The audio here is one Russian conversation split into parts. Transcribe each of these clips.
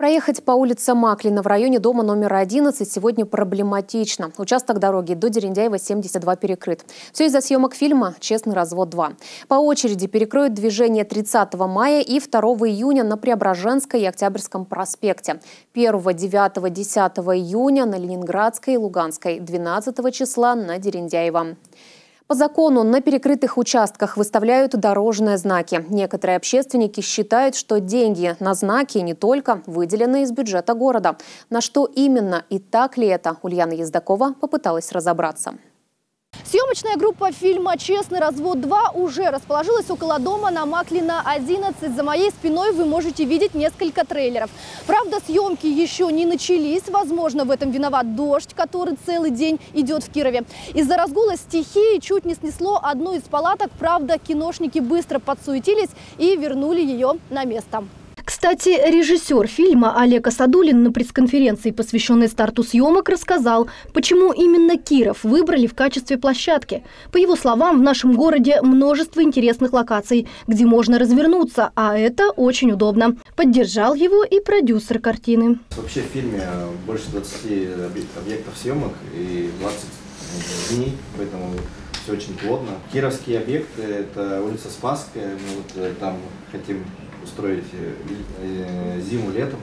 Проехать по улице Маклина в районе дома номер 11 сегодня проблематично. Участок дороги до Дерендяева 72 перекрыт. Все из-за съемок фильма «Честный развод 2». По очереди перекроют движение 30 мая и 2 июня на Преображенской и Октябрьском проспекте. 1, 9, 10 июня на Ленинградской и Луганской. 12 числа на Дерендяева. По закону на перекрытых участках выставляют дорожные знаки. Некоторые общественники считают, что деньги на знаки не только выделены из бюджета города. На что именно и так ли это, Ульяна Ездакова попыталась разобраться. Съемочная группа фильма «Честный развод 2» уже расположилась около дома на Маклина 11. За моей спиной вы можете видеть несколько трейлеров. Правда, съемки еще не начались. Возможно, в этом виноват дождь, который целый день идет в Кирове. Из-за разгула стихии чуть не снесло одну из палаток. Правда, киношники быстро подсуетились и вернули ее на место. Кстати, режиссер фильма Олег Асадулин на пресс-конференции, посвященной старту съемок, рассказал, почему именно Киров выбрали в качестве площадки. По его словам, в нашем городе множество интересных локаций, где можно развернуться, а это очень удобно. Поддержал его и продюсер картины. Вообще в фильме больше 20 объектов съемок и 20 дней, поэтому все очень плотно. Кировские объекты – это улица Спасская, мы вот э, там хотим устроить э, э, зиму летом.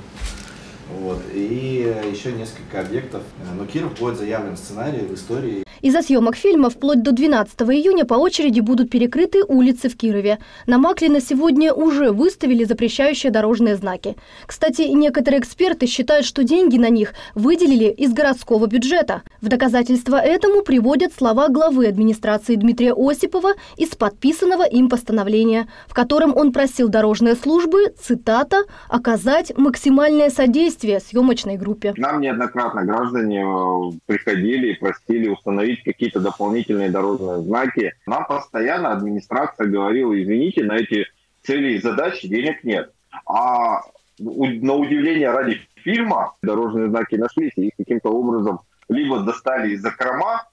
Вот. И еще несколько объектов. Но Киров будет заявлен в сценарии, в истории. Из-за съемок фильма вплоть до 12 июня по очереди будут перекрыты улицы в Кирове. На Маклина сегодня уже выставили запрещающие дорожные знаки. Кстати, некоторые эксперты считают, что деньги на них выделили из городского бюджета. В доказательство этому приводят слова главы администрации Дмитрия Осипова из подписанного им постановления, в котором он просил дорожные службы, цитата, «оказать максимальное содействие съемочной группе». Нам неоднократно граждане э, приходили и просили установить установить какие-то дополнительные дорожные знаки. Нам постоянно администрация говорила, извините, на эти цели и задачи денег нет. А на удивление ради фильма дорожные знаки нашлись, и каким-то образом либо достали из закрома,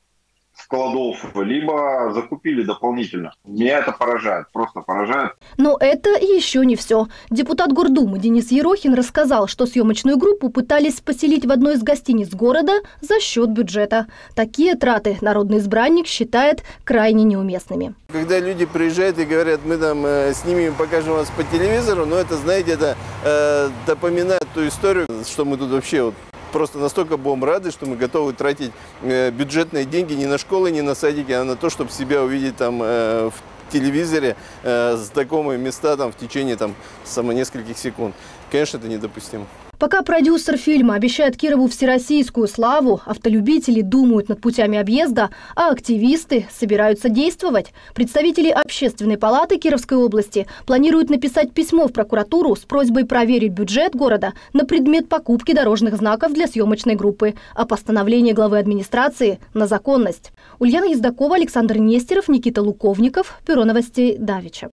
складов, либо закупили дополнительно. Меня это поражает, просто поражает. Но это еще не все. Депутат Гордумы Денис Ерохин рассказал, что съемочную группу пытались поселить в одной из гостиниц города за счет бюджета. Такие траты народный избранник считает крайне неуместными. Когда люди приезжают и говорят, мы там э, снимем, покажем вас по телевизору, но это, знаете, это э, напоминает ту историю, что мы тут вообще вот просто настолько будем рады, что мы готовы тратить э, бюджетные деньги не на школы, не на садики, а на то, чтобы себя увидеть там э, в телевизоре э, знакомые места там в течение там само нескольких секунд. Конечно, это недопустимо. Пока продюсер фильма обещает Кирову всероссийскую славу, автолюбители думают над путями объезда, а активисты собираются действовать. Представители Общественной палаты Кировской области планируют написать письмо в прокуратуру с просьбой проверить бюджет города на предмет покупки дорожных знаков для съемочной группы, а постановление главы администрации на законность. Ульяна Ездакова, Александр Нестеров, Никита Луковников, Бюро новостей Давича.